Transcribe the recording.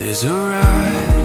There's a rise